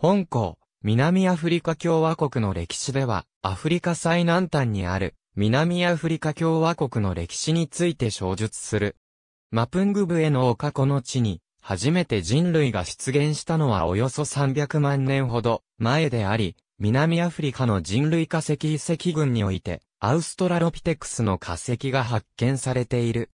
本校、南アフリカ共和国の歴史では、アフリカ最南端にある、南アフリカ共和国の歴史について小述する。マプングブエの丘この地に、初めて人類が出現したのはおよそ300万年ほど前であり、南アフリカの人類化石遺跡群において、アウストラロピテクスの化石が発見されている。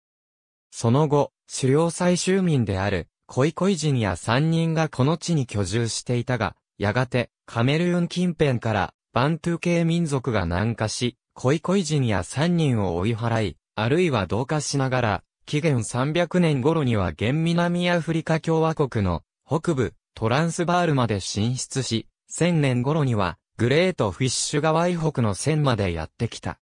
その後、狩猟採集民である、コイコイ人や3人がこの地に居住していたが、やがて、カメルーン近辺から、バントゥー系民族が南下し、コイコイ人や3人を追い払い、あるいは同化しながら、紀元300年頃には現南アフリカ共和国の北部、トランスバールまで進出し、1000年頃には、グレートフィッシュ川以北の線までやってきた。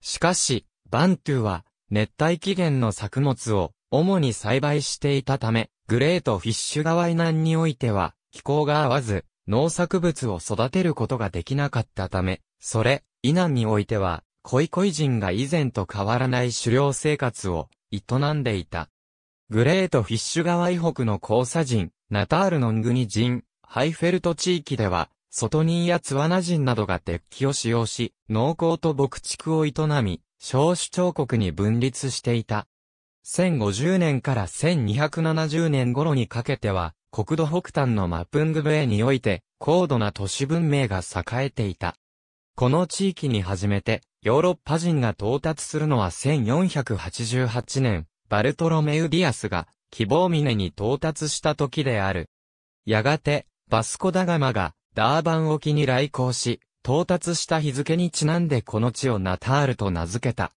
しかし、バントゥは、熱帯起源の作物を主に栽培していたため、グレートフィッシュ川以南においては、気候が合わず、農作物を育てることができなかったため、それ、以南においては、恋恋人が以前と変わらない狩猟生活を営んでいた。グレートフィッシュ川以北のコーサ人、ナタールのングニ人、ハイフェルト地域では、ソト人やツワナ人などが鉄器を使用し、農耕と牧畜を営み、小首長国に分立していた。1050年から1270年頃にかけては、国土北端のマプングブエにおいて、高度な都市文明が栄えていた。この地域に初めて、ヨーロッパ人が到達するのは1488年、バルトロメウディアスが、喜望峰に到達した時である。やがて、バスコダガマが、ダーバン沖に来航し、到達した日付にちなんでこの地をナタールと名付けた。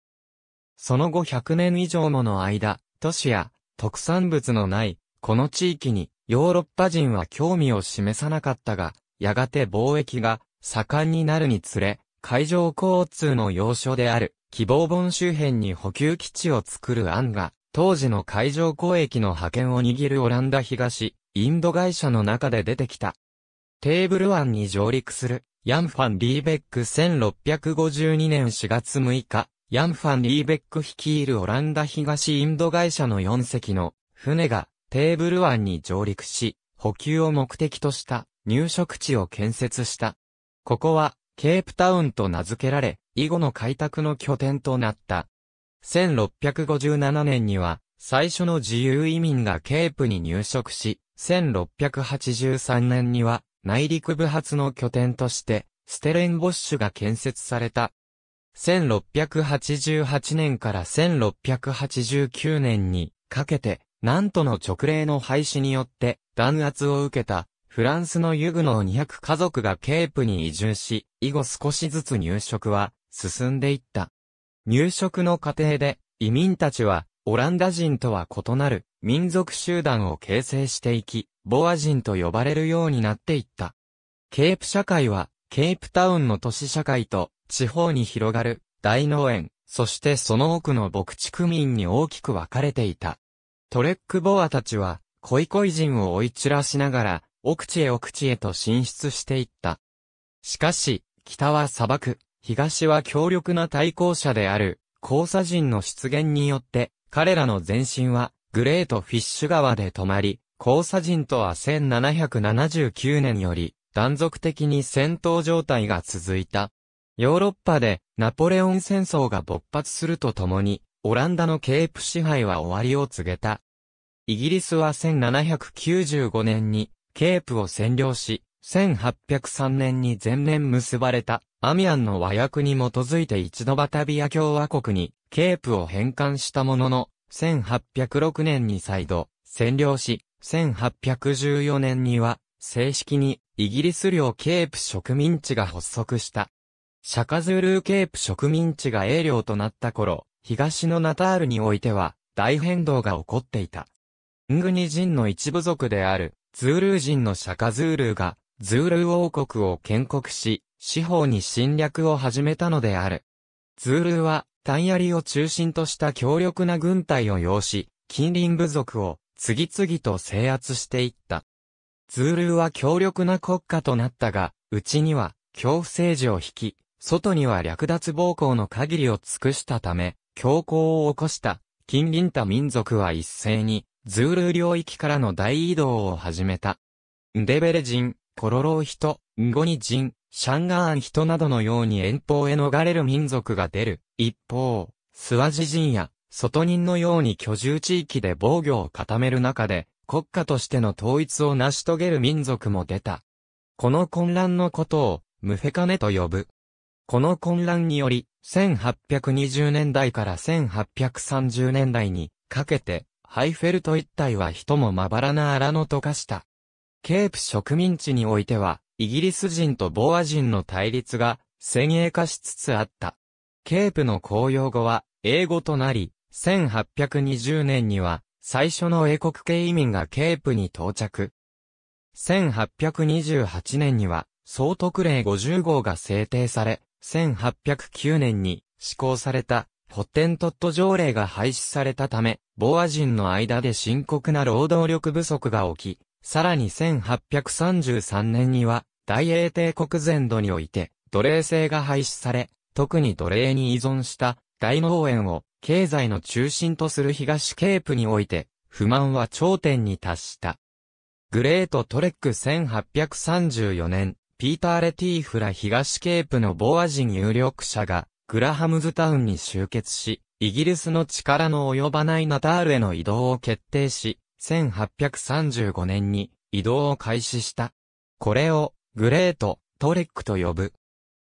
その後100年以上もの間、都市や特産物のない、この地域にヨーロッパ人は興味を示さなかったが、やがて貿易が盛んになるにつれ、海上交通の要所である、希望本周辺に補給基地を作る案が、当時の海上交易の覇権を握るオランダ東、インド会社の中で出てきた。テーブル湾に上陸する、ヤンファン・リーベック1652年4月6日、ヤンファン・リーベック率いるオランダ東インド会社の4隻の船がテーブル湾に上陸し、補給を目的とした入植地を建設した。ここは、ケープタウンと名付けられ、以後の開拓の拠点となった。1657年には、最初の自由移民がケープに入植し、1683年には、内陸部発の拠点として、ステレンボッシュが建設された。1688年から1689年にかけて、なんとの直令の廃止によって弾圧を受けたフランスのユグノー200家族がケープに移住し、以後少しずつ入植は進んでいった。入植の過程で移民たちはオランダ人とは異なる民族集団を形成していき、ボア人と呼ばれるようになっていった。ケープ社会はケープタウンの都市社会と地方に広がる大農園、そしてその多くの牧畜民に大きく分かれていた。トレックボアたちは、コイコイ人を追い散らしながら、奥地へ奥地へと進出していった。しかし、北は砂漠、東は強力な対抗者である、コーサ人の出現によって、彼らの前進は、グレートフィッシュ川で止まり、コーサ人とは1779年より、断続的に戦闘状態が続いた。ヨーロッパでナポレオン戦争が勃発するとともに、オランダのケープ支配は終わりを告げた。イギリスは1795年にケープを占領し、1803年に前年結ばれたアミアンの和約に基づいて一度バタビア共和国にケープを返還したものの、1806年に再度占領し、1814年には正式にイギリス領ケープ植民地が発足した。シャカズールーケープ植民地が英領となった頃、東のナタールにおいては、大変動が起こっていた。ングニ人の一部族である、ズールー人のシャカズールーが、ズールー王国を建国し、四方に侵略を始めたのである。ズールーは、短槍を中心とした強力な軍隊を擁し、近隣部族を次々と制圧していった。ズールーは強力な国家となったが、うちには恐怖政治を敷き、外には略奪暴行の限りを尽くしたため、強行を起こした近隣多民族は一斉にズール領域からの大移動を始めた。ンデベレ人、コロロー人、ンゴニ人、シャンガーン人などのように遠方へ逃れる民族が出る。一方、スワジ人や、外人のように居住地域で防御を固める中で、国家としての統一を成し遂げる民族も出た。この混乱のことを、ムフェカネと呼ぶ。この混乱により、1820年代から1830年代にかけて、ハイフェルト一帯は人もまばらな荒野と化した。ケープ植民地においては、イギリス人とボア人の対立が先鋭化しつつあった。ケープの公用語は英語となり、1820年には最初の英国系移民がケープに到着。1828年には総督令50号が制定され、1809年に施行されたホッテントット条例が廃止されたため、ボア人の間で深刻な労働力不足が起き、さらに1833年には大英帝国全土において奴隷制が廃止され、特に奴隷に依存した大農園を経済の中心とする東ケープにおいて不満は頂点に達した。グレートトレック1834年、ピーター・レティーフら東ケープのボア人有力者が、グラハムズタウンに集結し、イギリスの力の及ばないナタールへの移動を決定し、1835年に移動を開始した。これを、グレート、トレックと呼ぶ。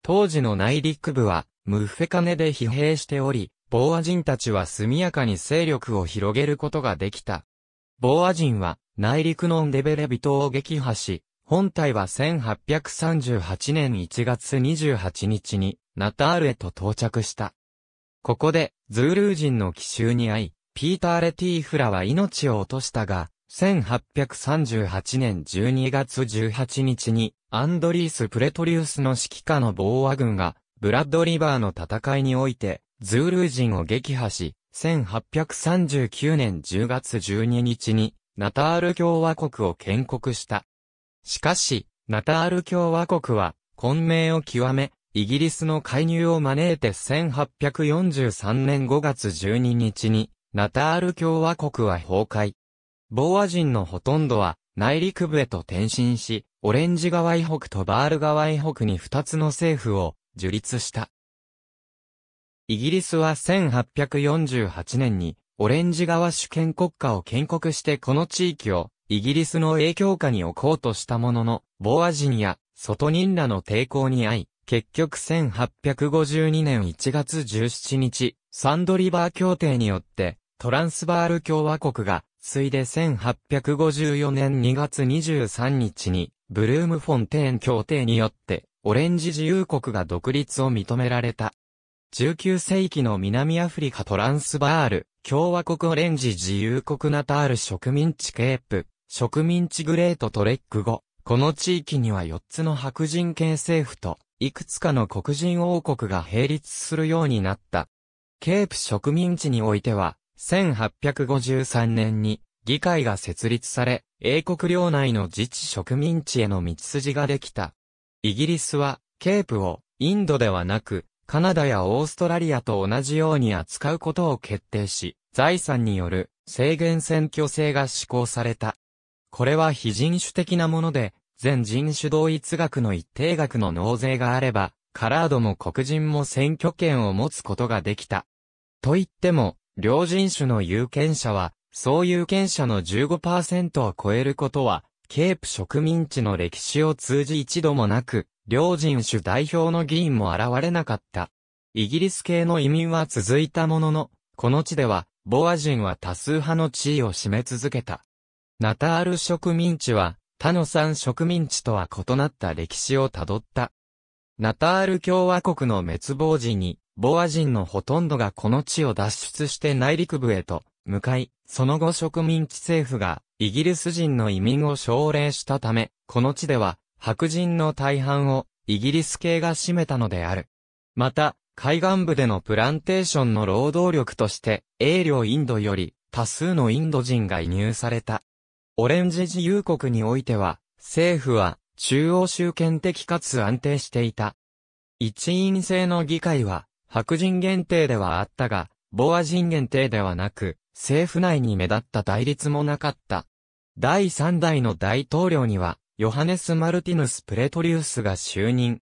当時の内陸部は、ムフェカネで疲弊しており、ボーア人たちは速やかに勢力を広げることができた。ボーア人は、内陸のンデベレビ島を撃破し、本体は1838年1月28日にナタールへと到着した。ここでズールー人の奇襲に遭い、ピーター・レティーフラは命を落としたが、1838年12月18日にアンドリース・プレトリウスの指揮下の防和軍がブラッドリバーの戦いにおいてズールー人を撃破し、1839年10月12日にナタール共和国を建国した。しかし、ナタール共和国は、混迷を極め、イギリスの介入を招いて1843年5月12日に、ナタール共和国は崩壊。ボーア人のほとんどは、内陸部へと転身し、オレンジ川以北とバール川以北に二つの政府を樹立した。イギリスは1848年に、オレンジ川主権国家を建国してこの地域をイギリスの影響下に置こうとしたものの、ボア人や外人らの抵抗に遭い、結局1852年1月17日、サンドリバー協定によって、トランスバール共和国が、ついで1854年2月23日に、ブルームフォンテーン協定によって、オレンジ自由国が独立を認められた。19世紀の南アフリカトランスバール、共和国オレンジ自由国ナタール植民地ケープ、植民地グレートトレック後、この地域には4つの白人系政府と、いくつかの黒人王国が並立するようになった。ケープ植民地においては、1853年に議会が設立され、英国領内の自治植民地への道筋ができた。イギリスは、ケープを、インドではなく、カナダやオーストラリアと同じように扱うことを決定し、財産による制限選挙制が施行された。これは非人種的なもので、全人種同一額の一定額の納税があれば、カラードも黒人も選挙権を持つことができた。と言っても、両人種の有権者は、総有権者の15%を超えることは、ケープ植民地の歴史を通じ一度もなく、両人種代表の議員も現れなかった。イギリス系の移民は続いたものの、この地では、ボア人は多数派の地位を占め続けた。ナタール植民地は他の産植民地とは異なった歴史をたどった。ナタール共和国の滅亡時に、ボア人のほとんどがこの地を脱出して内陸部へと向かい、その後植民地政府がイギリス人の移民を奨励したため、この地では白人の大半をイギリス系が占めたのである。また、海岸部でのプランテーションの労働力として、英領インドより多数のインド人が移入された。オレンジ自由国においては、政府は中央集権的かつ安定していた。一員制の議会は白人限定ではあったが、ボア人限定ではなく、政府内に目立った対立もなかった。第3代の大統領には、ヨハネス・マルティヌス・プレトリウスが就任。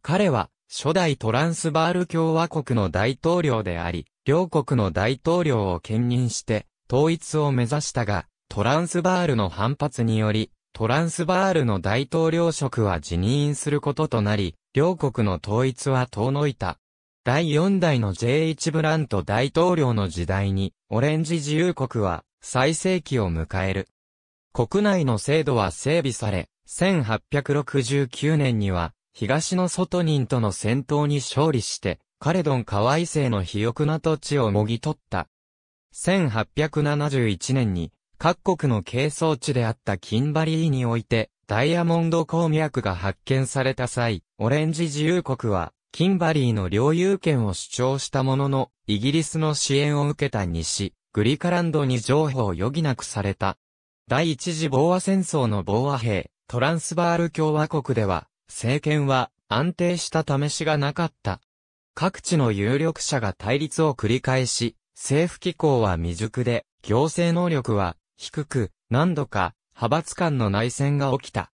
彼は、初代トランスバール共和国の大統領であり、両国の大統領を兼任して、統一を目指したが、トランスバールの反発により、トランスバールの大統領職は辞任することとなり、両国の統一は遠のいた。第4代の J1 ブラント大統領の時代に、オレンジ自由国は最盛期を迎える。国内の制度は整備され、1869年には、東の外人との戦闘に勝利して、カレドン河合生の肥沃な土地をもぎ取った。1871年に、各国の係争地であったキンバリーにおいて、ダイヤモンド鉱脈が発見された際、オレンジ自由国は、キンバリーの領有権を主張したものの、イギリスの支援を受けた西、グリカランドに譲歩を余儀なくされた。第一次ボーア戦争のボーア兵、トランスバール共和国では、政権は安定した試しがなかった。各地の有力者が対立を繰り返し、政府機構は未熟で、行政能力は低く、何度か派閥間の内戦が起きた。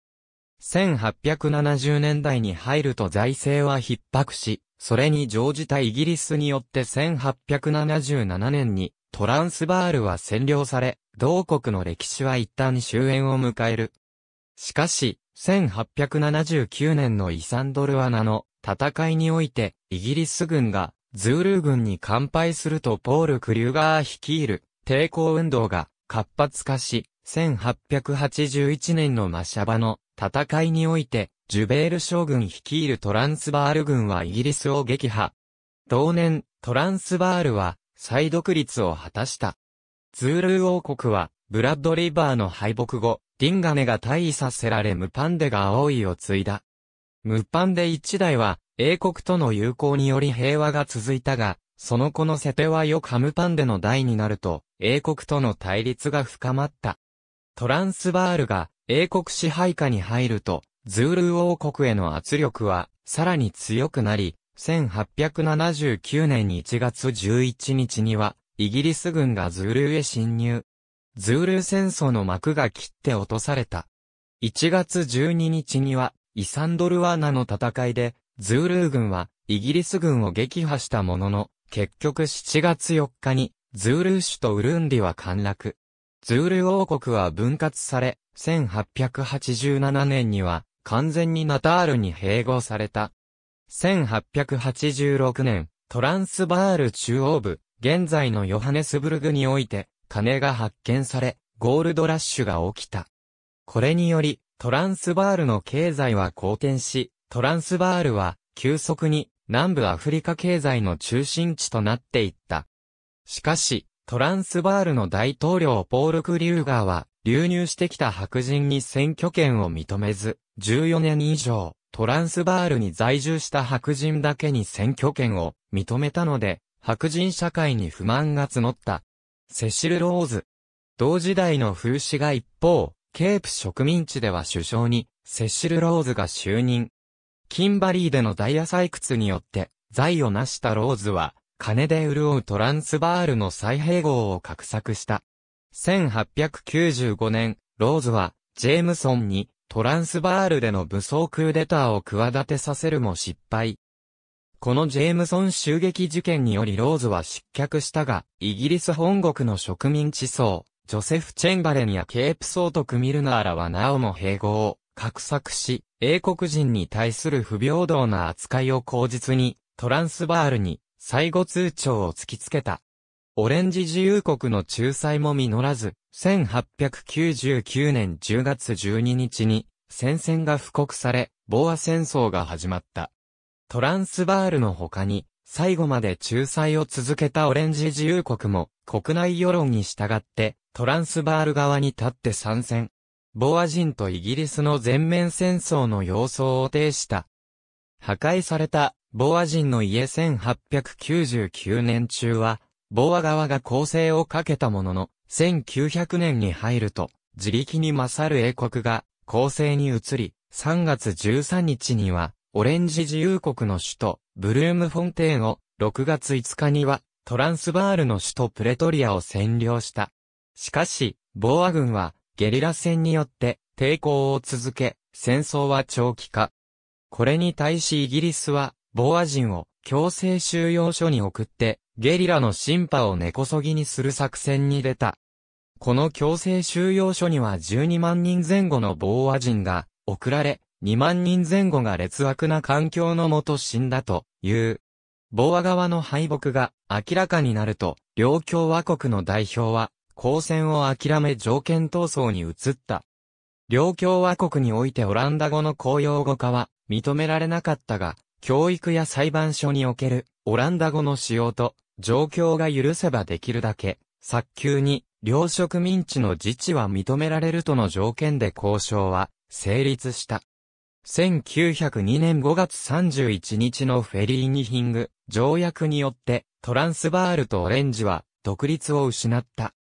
1870年代に入ると財政は逼迫し、それに乗じたイギリスによって1877年にトランスバールは占領され、同国の歴史は一旦終焉を迎える。しかし、1879年のイサンドルアナの戦いにおいて、イギリス軍がズールー軍に乾杯するとポール・クリューガー率いる抵抗運動が活発化し、1881年のマシャバの戦いにおいて、ジュベール将軍率いるトランスバール軍はイギリスを撃破。同年、トランスバールは再独立を果たした。ズールー王国は、ブラッドリバーの敗北後、ディンガネが退位させられムパンデが青いを継いだ。ムパンデ一代は、英国との友好により平和が続いたが、その子のセテワヨカムパンデの代になると、英国との対立が深まった。トランスバールが英国支配下に入ると、ズール王国への圧力はさらに強くなり、1879年1月11日には、イギリス軍がズールへ侵入。ズール戦争の幕が切って落とされた。1月12日には、イサンドルワーナの戦いで、ズール軍は、イギリス軍を撃破したものの、結局7月4日に、ズールー首都ウルンディは陥落。ズール王国は分割され、1887年には完全にナタールに併合された。1886年、トランスバール中央部、現在のヨハネスブルグにおいて、金が発見され、ゴールドラッシュが起きた。これにより、トランスバールの経済は好転し、トランスバールは急速に南部アフリカ経済の中心地となっていった。しかし、トランスバールの大統領ポール・クリューガーは、流入してきた白人に選挙権を認めず、14年以上、トランスバールに在住した白人だけに選挙権を認めたので、白人社会に不満が募った。セシル・ローズ。同時代の風刺画一方、ケープ植民地では首相に、セシル・ローズが就任。キンバリーでのダイヤ採掘によって、財を成したローズは、金で潤うトランスバールの再併合を画策した。1895年、ローズは、ジェームソンに、トランスバールでの武装クーデターを企てさせるも失敗。このジェームソン襲撃事件によりローズは失脚したが、イギリス本国の植民地層、ジョセフ・チェンバレンやケープソート・クミルナーらはなおも併合画策し、英国人に対する不平等な扱いを口実に、トランスバールに最後通帳を突きつけた。オレンジ自由国の仲裁も実らず、1899年10月12日に戦線が布告され、ボア戦争が始まった。トランスバールの他に、最後まで仲裁を続けたオレンジ自由国も、国内世論に従って、トランスバール側に立って参戦。ボア人とイギリスの全面戦争の様相を呈した。破壊されたボア人の家1899年中は、ボア側が攻勢をかけたものの、1900年に入ると、自力に勝る英国が攻勢に移り、3月13日には、オレンジ自由国の首都、ブルームフォンテーンを、6月5日には、トランスバールの首都プレトリアを占領した。しかし、ボア軍は、ゲリラ戦によって、抵抗を続け、戦争は長期化。これに対しイギリスは、ボア人を強制収容所に送って、ゲリラの審判を根こそぎにする作戦に出た。この強制収容所には12万人前後のボア人が送られ、2万人前後が劣悪な環境のもと死んだという。ボア側の敗北が明らかになると、両共和国の代表は、交戦を諦め条件闘争に移った。両共和国においてオランダ語の公用語化は認められなかったが、教育や裁判所におけるオランダ語の使用と状況が許せばできるだけ、早急に両植民地の自治は認められるとの条件で交渉は成立した。1902年5月31日のフェリーニヒング条約によってトランスバールとオレンジは独立を失った。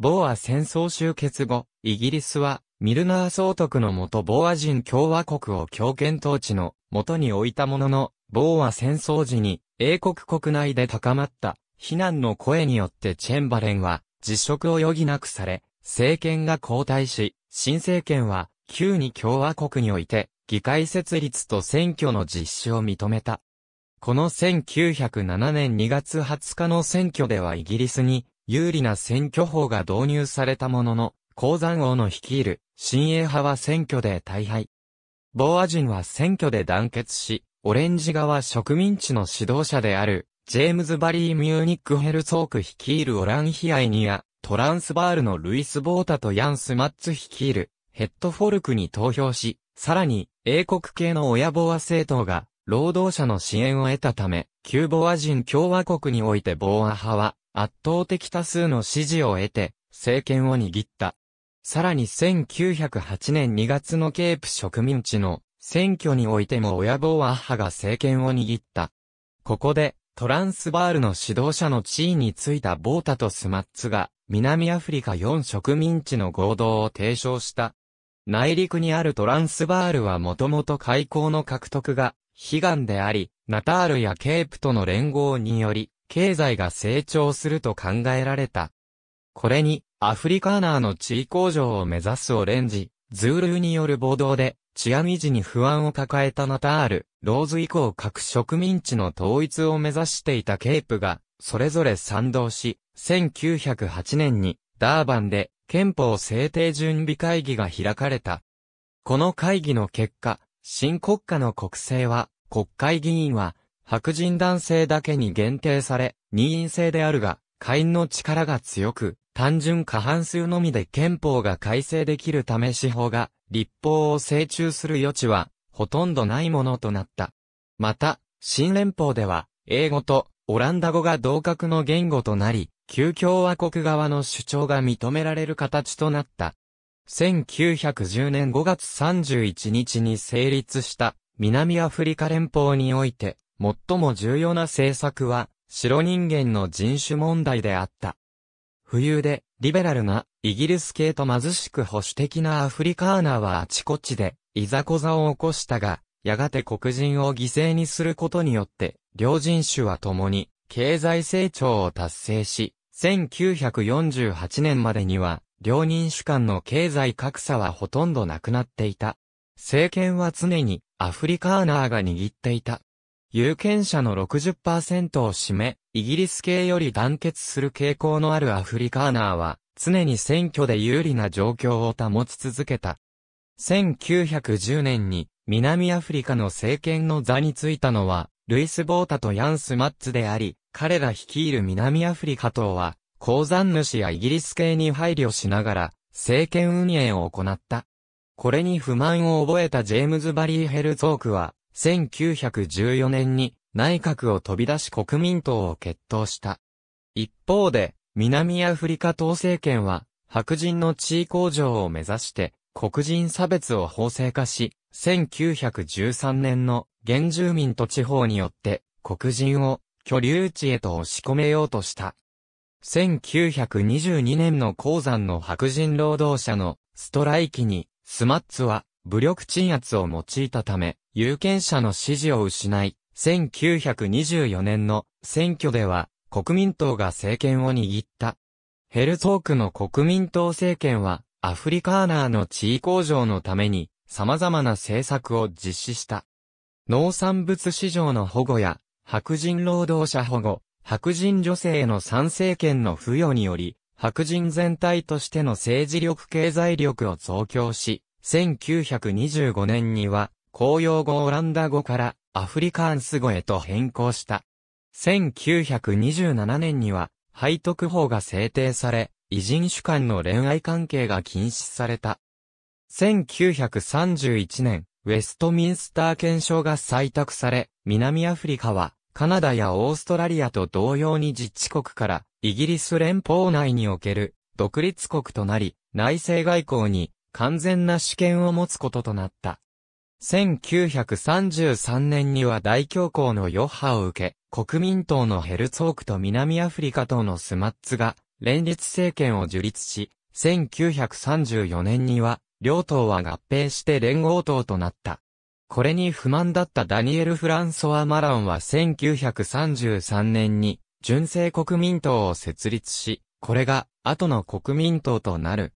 ボーア戦争終結後、イギリスはミルナー総督のもとボーア人共和国を強権統治のもとに置いたものの、ボーア戦争時に英国国内で高まった非難の声によってチェンバレンは辞職を余儀なくされ、政権が交代し、新政権は旧に共和国において議会設立と選挙の実施を認めた。この1907年2月20日の選挙ではイギリスに有利な選挙法が導入されたものの、鉱山王の率いる新英派は選挙で大敗。ボーア人は選挙で団結し、オレンジ側植民地の指導者である、ジェームズ・バリー・ミューニック・ヘルツォーク率いるオランヒアイニや、トランスバールのルイス・ボータとヤンス・マッツ率いる、ヘッドフォルクに投票し、さらに、英国系の親ボア政党が、労働者の支援を得たため、旧ボア人共和国においてボア派は、圧倒的多数の支持を得て、政権を握った。さらに1908年2月のケープ植民地の選挙においても親ボア派が政権を握った。ここで、トランスバールの指導者の地位についたボータとスマッツが、南アフリカ4植民地の合同を提唱した。内陸にあるトランスバールはもともと海港の獲得が悲願であり、ナタールやケープとの連合により、経済が成長すると考えられた。これに、アフリカーナーの地位向上を目指すオレンジ、ズールーによる暴動で、治安維持に不安を抱えたナタール、ローズ以降各植民地の統一を目指していたケープが、それぞれ賛同し、1908年に、ダーバンで、憲法制定準備会議が開かれた。この会議の結果、新国家の国政は、国会議員は、白人男性だけに限定され、任意制であるが、会員の力が強く、単純過半数のみで憲法が改正できるため司法が、立法を請求する余地は、ほとんどないものとなった。また、新連邦では、英語とオランダ語が同格の言語となり、旧共和国側の主張が認められる形となった。1910年5月31日に成立した南アフリカ連邦において最も重要な政策は白人間の人種問題であった。冬でリベラルなイギリス系と貧しく保守的なアフリカーナーはあちこちでいざこざを起こしたが、やがて黒人を犠牲にすることによって両人種は共に経済成長を達成し、1948年までには、両人種間の経済格差はほとんどなくなっていた。政権は常にアフリカーナーが握っていた。有権者の60%を占め、イギリス系より団結する傾向のあるアフリカーナーは、常に選挙で有利な状況を保ち続けた。1910年に南アフリカの政権の座についたのは、ルイス・ボータとヤンス・マッツであり、彼ら率いる南アフリカ党は、鉱山主やイギリス系に配慮しながら、政権運営を行った。これに不満を覚えたジェームズ・バリー・ヘルツォークは、1914年に内閣を飛び出し国民党を決闘した。一方で、南アフリカ党政権は、白人の地位向上を目指して、黒人差別を法制化し、1913年の原住民と地方によって黒人を居留地へと押し込めようとした。1922年の鉱山の白人労働者のストライキに、スマッツは武力鎮圧を用いたため、有権者の支持を失い、1924年の選挙では国民党が政権を握った。ヘルツォークの国民党政権はアフリカーナーの地位向上のために様々な政策を実施した。農産物市場の保護や白人労働者保護、白人女性への参政権の付与により、白人全体としての政治力経済力を増強し、1925年には公用語オランダ語からアフリカンス語へと変更した。1927年には背徳法が制定され、異人種間の恋愛関係が禁止された。1931年、ウェストミンスター憲章が採択され、南アフリカは、カナダやオーストラリアと同様に実治国から、イギリス連邦内における、独立国となり、内政外交に、完全な主権を持つこととなった。1933年には大恐慌の余波を受け、国民党のヘルツォークと南アフリカ党のスマッツが連立政権を樹立し、1934年には両党は合併して連合党となった。これに不満だったダニエル・フランソワ・マランは1933年に純正国民党を設立し、これが後の国民党となる。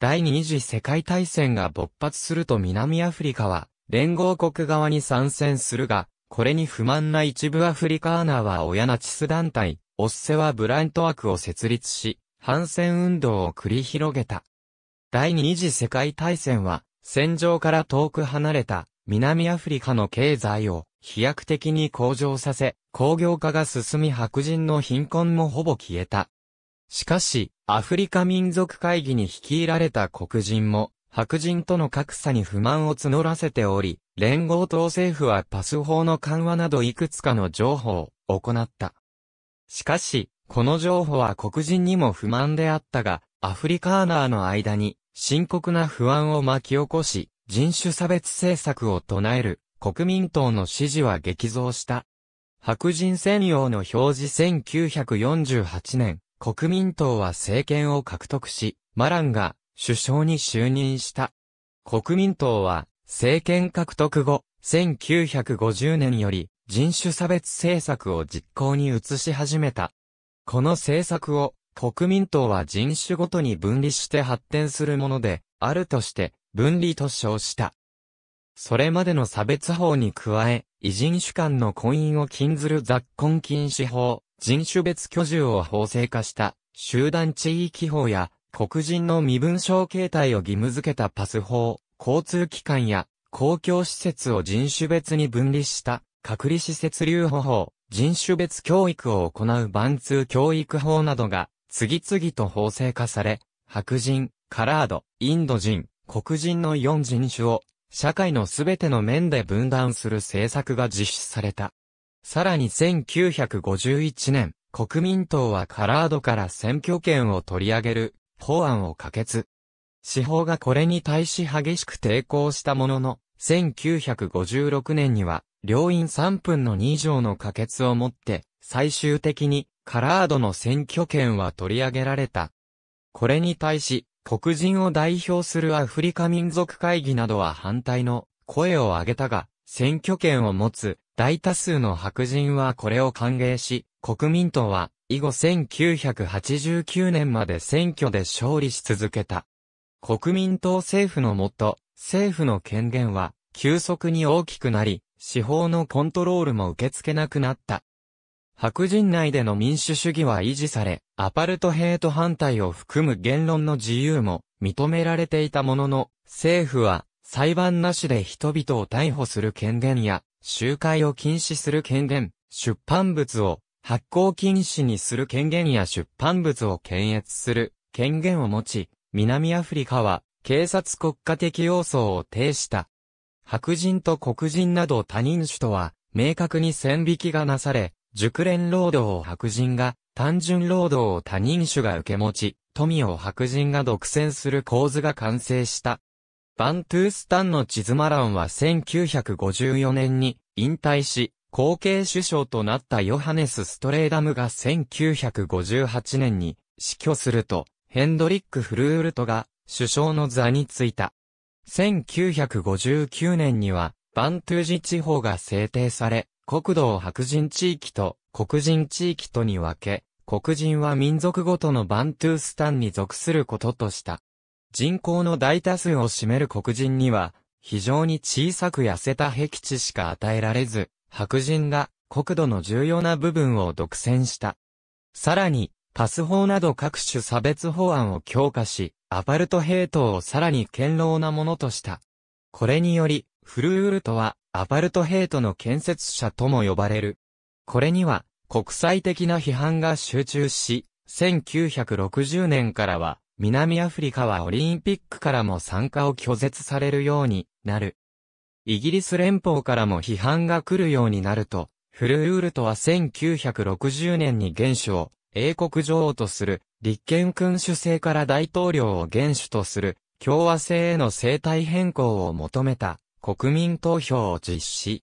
第二次世界大戦が勃発すると南アフリカは連合国側に参戦するが、これに不満な一部アフリカーナーは親ナチス団体、オッセはブラント枠を設立し、反戦運動を繰り広げた。第二次世界大戦は、戦場から遠く離れた南アフリカの経済を飛躍的に向上させ、工業化が進み白人の貧困もほぼ消えた。しかし、アフリカ民族会議に率いられた黒人も、白人との格差に不満を募らせており、連合党政府はパス法の緩和などいくつかの情報を行った。しかし、この情報は黒人にも不満であったが、アフリカーナーの間に深刻な不安を巻き起こし、人種差別政策を唱える国民党の支持は激増した。白人専用の表示1948年、国民党は政権を獲得し、マランが首相に就任した。国民党は政権獲得後、1950年より人種差別政策を実行に移し始めた。この政策を国民党は人種ごとに分離して発展するものであるとして分離と称した。それまでの差別法に加え、異人種間の婚姻を禁ずる雑婚禁止法、人種別居住を法制化した集団地域法や黒人の身分証形態を義務付けたパス法、交通機関や公共施設を人種別に分離した隔離施設留保法、人種別教育を行う万通教育法などが次々と法制化され、白人、カラード、インド人、黒人の4人種を社会のすべての面で分断する政策が実施された。さらに1951年、国民党はカラードから選挙権を取り上げる法案を可決。司法がこれに対し激しく抵抗したものの、1956年には、両院3分の2以上の可決をもって、最終的にカラードの選挙権は取り上げられた。これに対し、黒人を代表するアフリカ民族会議などは反対の声を上げたが、選挙権を持つ大多数の白人はこれを歓迎し、国民党は以後1989年まで選挙で勝利し続けた。国民党政府のもと、政府の権限は急速に大きくなり、司法のコントロールも受け付けなくなった。白人内での民主主義は維持され、アパルトヘイト反対を含む言論の自由も認められていたものの、政府は裁判なしで人々を逮捕する権限や集会を禁止する権限、出版物を発行禁止にする権限や出版物を検閲する権限を持ち、南アフリカは警察国家的要素を呈した。白人と黒人など他人種とは明確に線引きがなされ、熟練労働を白人が、単純労働を他人種が受け持ち、富を白人が独占する構図が完成した。バントゥースタンのチズマランは1954年に引退し、後継首相となったヨハネス・ストレーダムが1958年に死去すると、ヘンドリック・フルールトが首相の座に就いた。1959年には、バントゥージ地方が制定され、国土を白人地域と黒人地域とに分け、黒人は民族ごとのバントゥースタンに属することとした。人口の大多数を占める黒人には、非常に小さく痩せた僻地しか与えられず、白人が国土の重要な部分を独占した。さらに、パス法など各種差別法案を強化し、アパルトヘイトをさらに堅牢なものとした。これにより、フルールとは、アパルトヘイトの建設者とも呼ばれる。これには、国際的な批判が集中し、1960年からは、南アフリカはオリンピックからも参加を拒絶されるようになる。イギリス連邦からも批判が来るようになると、フルールとは1960年に元首を英国女王とする立憲君主制から大統領を元首とする共和制への生態変更を求めた国民投票を実施。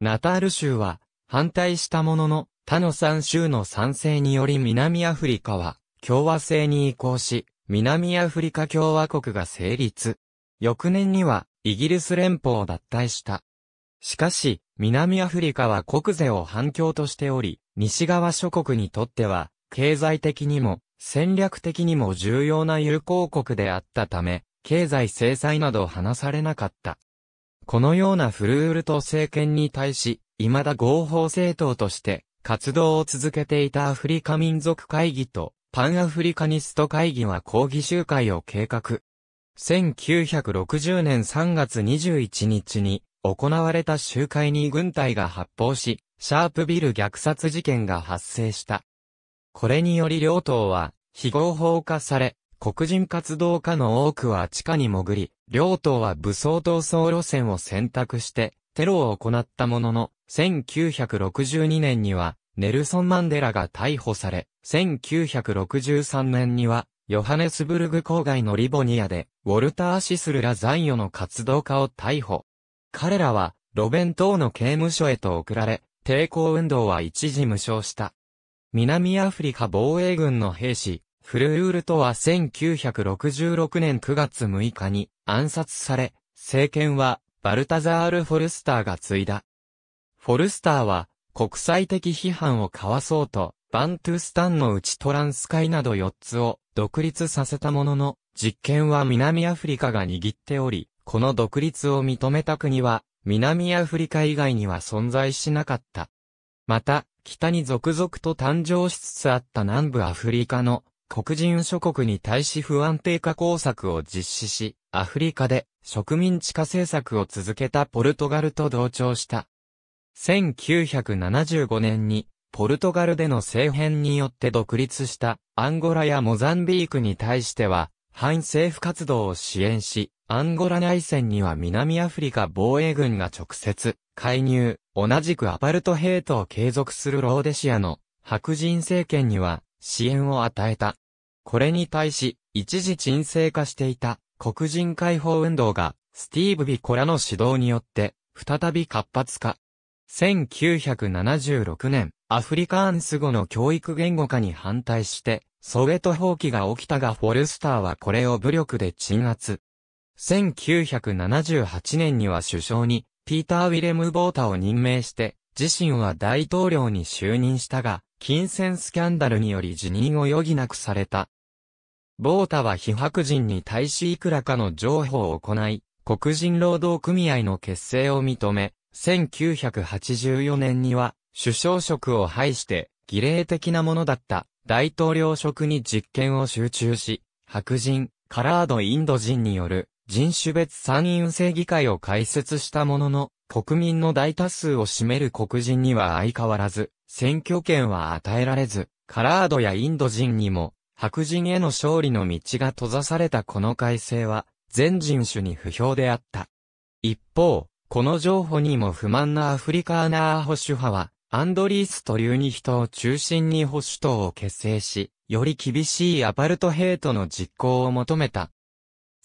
ナタール州は反対したものの他の3州の賛成により南アフリカは共和制に移行し、南アフリカ共和国が成立。翌年には、イギリス連邦を脱退した。しかし、南アフリカは国税を反響としており、西側諸国にとっては、経済的にも、戦略的にも重要な友好国であったため、経済制裁など話されなかった。このようなフルールト政権に対し、未だ合法政党として活動を続けていたアフリカ民族会議とパンアフリカニスト会議は抗議集会を計画。1960年3月21日に行われた集会に軍隊が発砲し、シャープビル虐殺事件が発生した。これにより両党は非合法化され、黒人活動家の多くは地下に潜り、両党は武装闘争路線を選択してテロを行ったものの、1962年にはネルソン・マンデラが逮捕され、1963年には、ヨハネスブルグ郊外のリボニアで、ウォルター・シスルら残余の活動家を逮捕。彼らは、ロベン島の刑務所へと送られ、抵抗運動は一時無償した。南アフリカ防衛軍の兵士、フルールとは1966年9月6日に暗殺され、政権はバルタザール・フォルスターが継いだ。フォルスターは国際的批判をかわそうと、バントゥスタンのうちトランスカイなど4つを独立させたものの、実権は南アフリカが握っており、この独立を認めた国は、南アフリカ以外には存在しなかった。また、北に続々と誕生しつつあった南部アフリカの黒人諸国に対し不安定化工作を実施し、アフリカで植民地化政策を続けたポルトガルと同調した。1975年に、ポルトガルでの政変によって独立したアンゴラやモザンビークに対しては、反政府活動を支援し、アンゴラ内戦には南アフリカ防衛軍が直接介入、同じくアパルトヘイトを継続するローデシアの白人政権には支援を与えた。これに対し、一時沈静化していた黒人解放運動がスティーブ・ビコラの指導によって再び活発化。1976年、アフリカーンス語の教育言語化に反対して、ソウェト放棄が起きたがフォルスターはこれを武力で鎮圧。1978年には首相に、ピーター・ウィレム・ボータを任命して、自身は大統領に就任したが、金銭スキャンダルにより辞任を余儀なくされた。ボータは非白人に対しいくらかの情報を行い、黒人労働組合の結成を認め、1984年には首相職を廃して儀礼的なものだった大統領職に実権を集中し、白人、カラードインド人による人種別参院制議会を開設したものの、国民の大多数を占める黒人には相変わらず、選挙権は与えられず、カラードやインド人にも、白人への勝利の道が閉ざされたこの改正は、全人種に不評であった。一方、この情報にも不満なアフリカーナー保守派は、アンドリースと流に人を中心に保守党を結成し、より厳しいアパルトヘイトの実行を求めた。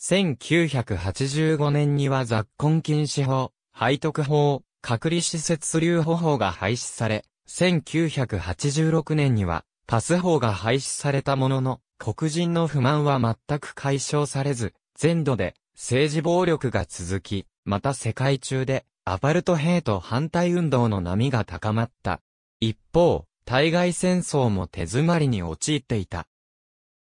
1985年には雑婚禁止法、背徳法、隔離施設留保法が廃止され、1986年にはパス法が廃止されたものの、黒人の不満は全く解消されず、全土で政治暴力が続き、また世界中でアパルトヘイト反対運動の波が高まった。一方、対外戦争も手詰まりに陥っていた。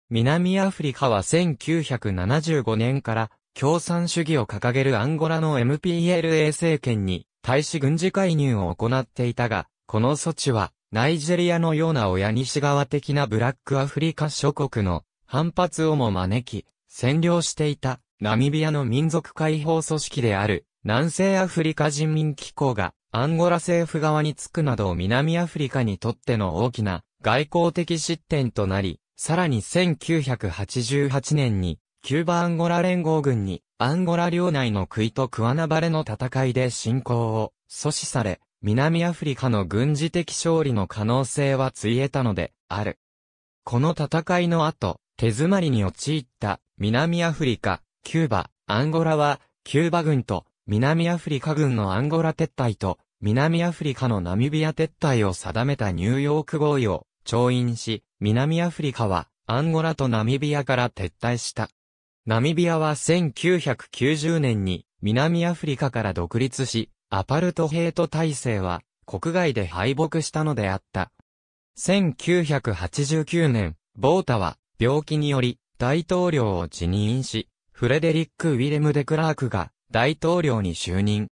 南アフリカは1975年から共産主義を掲げるアンゴラの MPLA 政権に対し軍事介入を行っていたが、この措置はナイジェリアのような親西側的なブラックアフリカ諸国の反発をも招き、占領していたナミビアの民族解放組織である南西アフリカ人民機構がアンゴラ政府側につくなど南アフリカにとっての大きな外交的失点となり、さらに1988年にキューバアンゴラ連合軍にアンゴラ領内のクイとクワナバレの戦いで侵攻を阻止され、南アフリカの軍事的勝利の可能性はついえたのである。この戦いの後、手詰まりに陥った南アフリカ、キューバ、アンゴラは、キューバ軍と南アフリカ軍のアンゴラ撤退と南アフリカのナミビア撤退を定めたニューヨーク合意を調印し、南アフリカはアンゴラとナミビアから撤退した。ナミビアは1990年に南アフリカから独立し、アパルトヘイト体制は国外で敗北したのであった。1989年、ボータは病気により大統領を辞任し、フレデリック・ウィレム・デクラークが大統領に就任。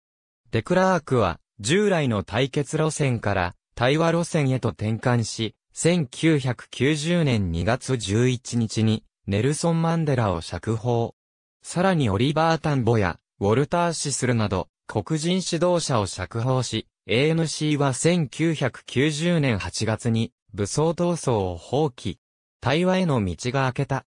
デクラークは従来の対決路線から対話路線へと転換し、1990年2月11日にネルソン・マンデラを釈放。さらにオリバー・タンボやウォルター・シスルなど黒人指導者を釈放し、ANC は1990年8月に武装闘争を放棄。対話への道が開けた。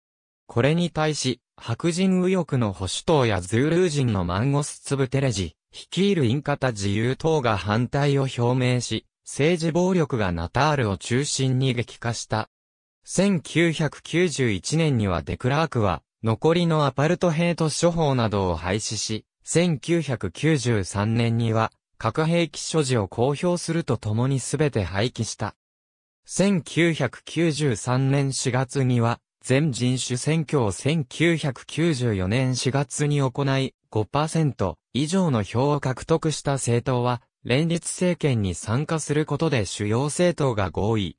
これに対し、白人右翼の保守党やズールー人のマンゴスツブテレジ、率いるインカタ自由党が反対を表明し、政治暴力がナタールを中心に激化した。1991年にはデクラークは、残りのアパルトヘイト処方などを廃止し、1993年には、核兵器所持を公表するとともに全て廃棄した。1993年4月には、全人種選挙を1994年4月に行い、5%以上の票を獲得した政党は、連立政権に参加することで主要政党が合意。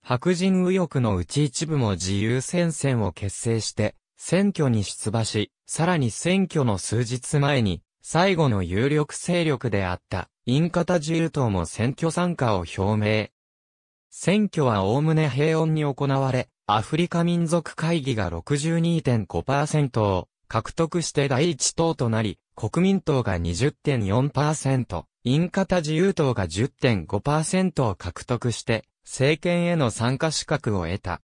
白人右翼のうち一部も自由戦線を結成して、選挙に出馬し、さらに選挙の数日前に、最後の有力勢力であった、インカタ自由党も選挙参加を表明。選挙はおおむね平穏に行われ、アフリカ民族会議が62.5%を獲得して第一党となり、国民党が20.4%、インカタ自由党が10.5%を獲得して、政権への参加資格を得た。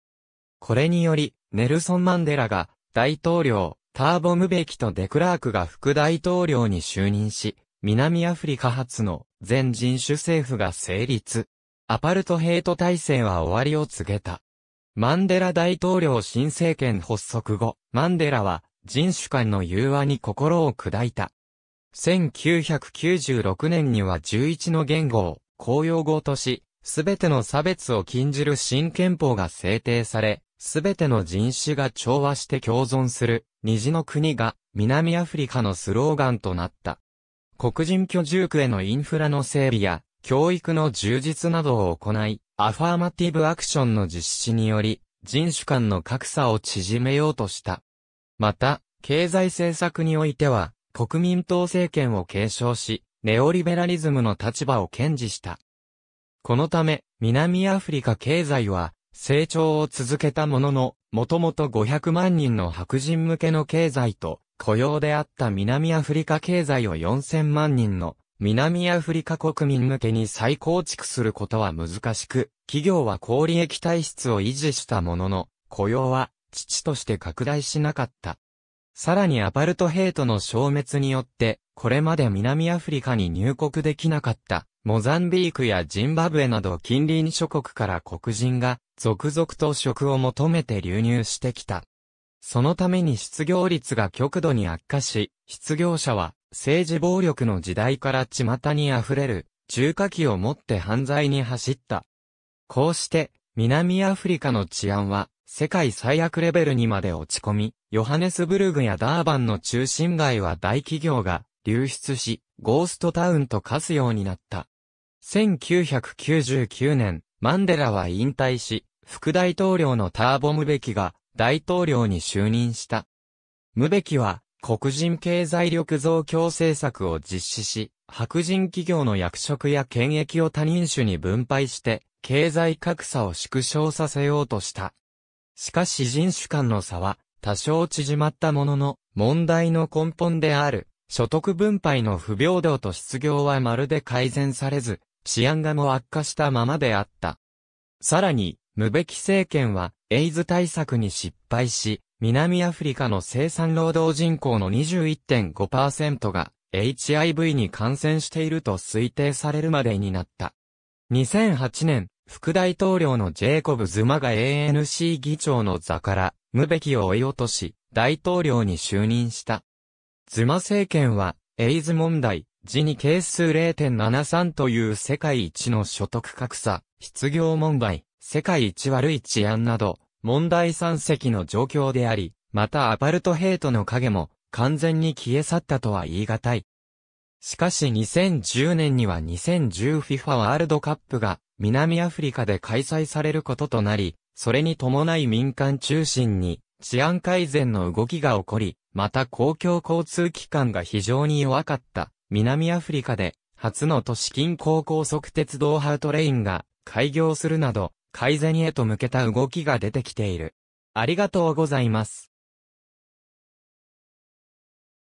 これにより、ネルソン・マンデラが大統領、ターボムベキとデクラークが副大統領に就任し、南アフリカ初の全人種政府が成立。アパルトヘイト体制は終わりを告げた。マンデラ大統領新政権発足後、マンデラは人種間の融和に心を砕いた。1996年には11の言語を公用語とし、すべての差別を禁じる新憲法が制定され、すべての人種が調和して共存する虹の国が南アフリカのスローガンとなった。黒人居住区へのインフラの整備や教育の充実などを行い、アファーマティブアクションの実施により、人種間の格差を縮めようとした。また、経済政策においては、国民党政権を継承し、ネオリベラリズムの立場を堅持した。このため、南アフリカ経済は、成長を続けたものの、もともと500万人の白人向けの経済と、雇用であった南アフリカ経済を4000万人の南アフリカ国民向けに再構築することは難しく、企業は高利益体質を維持したものの、雇用は父として拡大しなかった。さらにアパルトヘイトの消滅によって、これまで南アフリカに入国できなかった、モザンビークやジンバブエなど近隣諸国から黒人が続々と職を求めて流入してきた。そのために失業率が極度に悪化し、失業者は政治暴力の時代から巷に溢れる中華機を持って犯罪に走った。こうして南アフリカの治安は世界最悪レベルにまで落ち込み、ヨハネスブルグやダーバンの中心街は大企業が流出し、ゴーストタウンと化すようになった。1999年、マンデラは引退し、副大統領のターボムベキが大統領に就任した。ムベキは、黒人経済力増強政策を実施し、白人企業の役職や権益を他人種に分配して、経済格差を縮小させようとした。しかし人種間の差は、多少縮まったものの、問題の根本である、所得分配の不平等と失業はまるで改善されず、治安がも悪化したままであった。さらに、無べき政権は、エイズ対策に失敗し、南アフリカの生産労働人口の21.5%が HIV に感染していると推定されるまでになった。2008年、副大統領のジェイコブ・ズマが ANC 議長の座から無べきを追い落とし、大統領に就任した。ズマ政権は、エイズ問題、時に係数0.73という世界一の所得格差、失業問題、世界一悪い治安など、問題山積の状況であり、またアパルトヘイトの影も完全に消え去ったとは言い難い。しかし2010年には 2010FIFA ワールドカップが南アフリカで開催されることとなり、それに伴い民間中心に治安改善の動きが起こり、また公共交通機関が非常に弱かった南アフリカで初の都市近郊高速鉄道ハートレインが開業するなど改善へと向けた動きが出てきている。ありがとうございます。